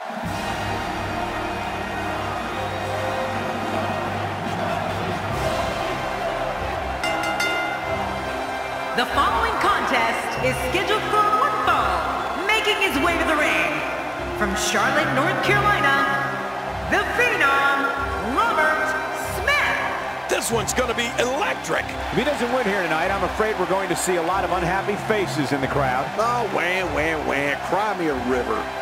The following contest is scheduled for one fall, making his way to the ring. From Charlotte, North Carolina, the Phenom, Robert Smith. This one's going to be electric. If he doesn't win here tonight, I'm afraid we're going to see a lot of unhappy faces in the crowd. Oh, wah, wah, wah, Cry me a river.